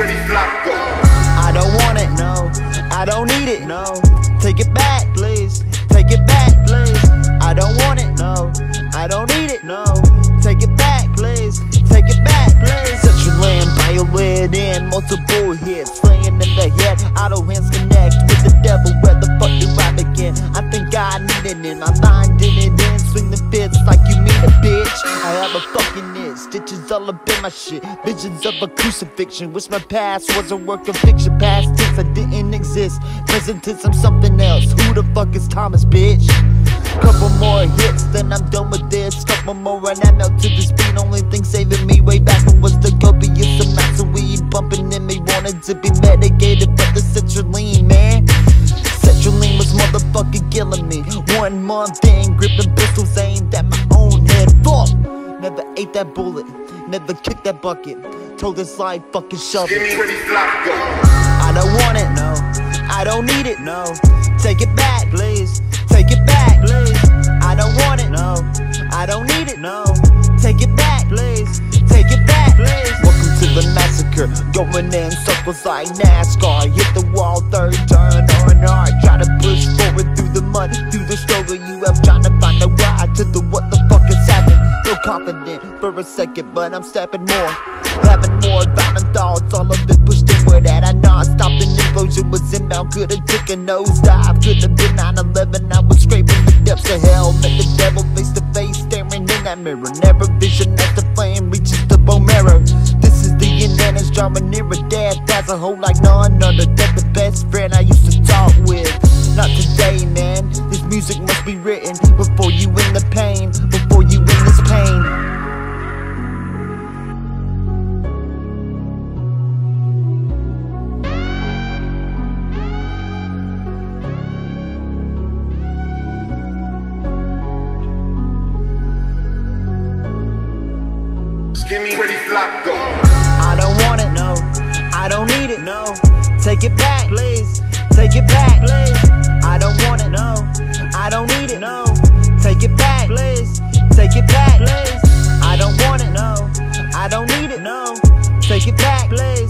pretty flop go. I don't want it, no. I don't need it, no. Take it back, please. Take it back, please. I don't want it, no. I don't need it, no. Take it back, please. Take it back, please. Such a land, violin, and multiple hits. Stitches all up in my shit. Visions of a crucifixion. Wish my past was a work of fiction. Past tense, I didn't exist. Present tense, I'm something else. Who the fuck is Thomas, bitch? Couple more hits, then I'm done with this. Couple more, and I'm out to this beat. Only thing saving me way back was the copious amounts of weed bumping in me. Wanted to be medicated, but the sertraline, man. Sertraline was motherfucking killing me. One month in, gripping pistols aimed ate that bullet, never kicked that bucket. Told this life fucking shove it. I don't want it, no. I don't need it, no. Take it back, please. Take it back, please. I don't want it, no. I don't need it, no. Take it back, please. Take it back, please. Welcome to the massacre. Going in circles like NASCAR. Hit the wall, third turn, R&R. Try to push forward for a second, but I'm stepping more. Having more violent thoughts, all of it pushed inward at I not stopping implosion was inbound. Could've took a nosedive, could've been 9-11. I was scraping the depths of hell, met the devil face to face, staring in that mirror. Never vision as the flame reaches the bone marrow. This is the end, and it's drawing nearer death. As a whole, like none Give me pretty Flacco. I don't want it, no. I don't need it, no. Take it back, please. Take it back, please. I don't want it, no. I don't need it, no. Take it back, please. Take it back, please. I don't want it, no. I don't need it, no. Take it back, please.